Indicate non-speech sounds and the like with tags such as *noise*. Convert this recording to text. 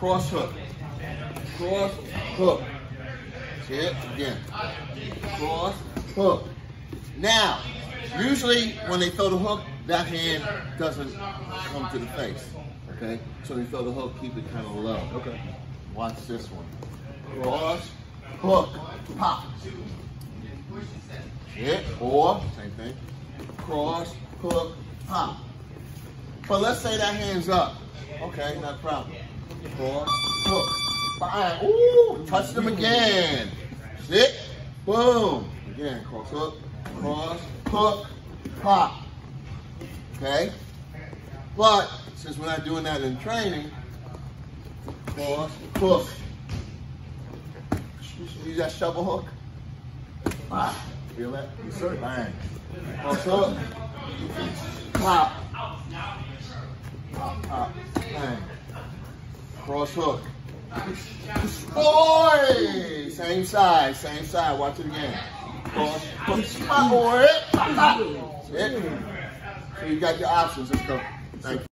cross hook, cross hook. See it? Again. Cross hook. Now, usually when they throw the hook, that hand doesn't come to the face. Okay? So they throw the hook, keep it kind of low. Okay. Watch this one. Cross, hook, pop. Hit, or, same thing. Cross, hook, pop. But let's say that hand's up. Okay, not a problem. Hook, bang. Ooh, touch them again. Sit, boom. Again, cross hook, cross, hook, pop. Okay? But since we're not doing that in training, cross, hook. Use that shovel hook. Ah, feel that? Yes, sir. Bang. Cross hook. Pop. Pop, pop. Bang. Cross hook. Boy! Same side, same side. Watch it again. Cross hook. Boy. Oh, pop, eh. pop. That's *laughs* it. So you got your options. Let's go. Thank you.